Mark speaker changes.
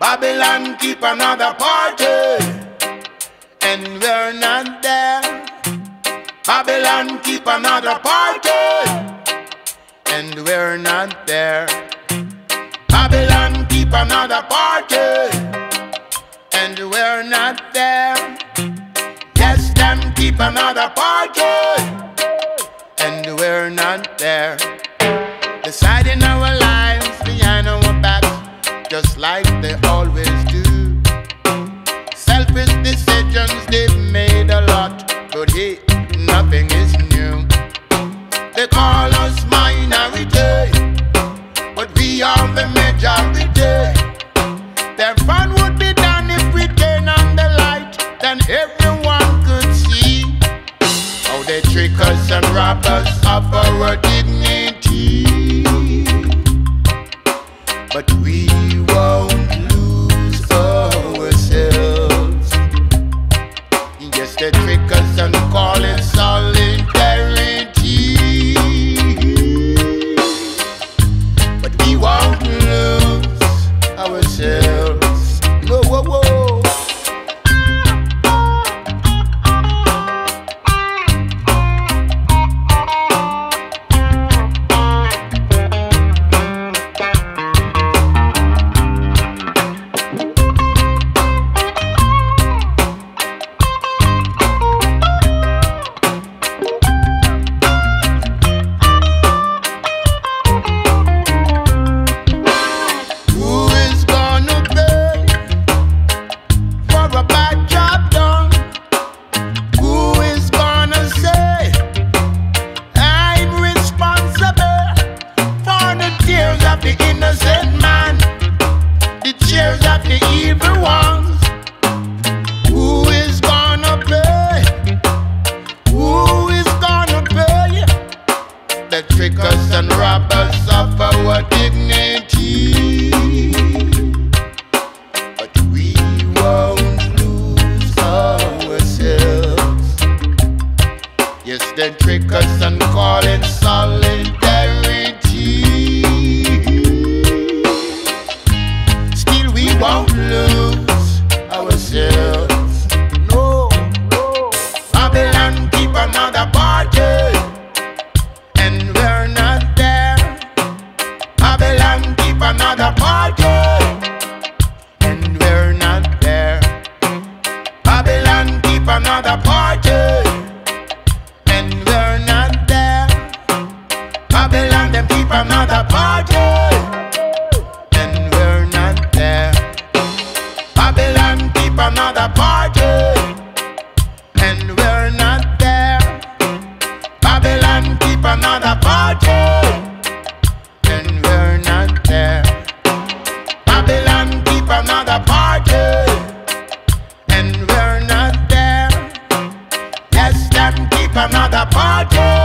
Speaker 1: Babylon keep another party, and we're not there. Babylon keep another party, and we're not there. Babylon keep another party, and we're not there. Yes, them keep another party, and we're not there. Just like they always do. Selfish decisions they've made a lot, but hey, nothing is new. They call us minority, but we are the majority. Their fun would be done if we turn on the light, then everyone could see how they trick us and rob us of our dignity. But we won't lose ourselves. Yes, they trick Yes, they trick us and call it solid. another party. And we're not there. Let them keep another party.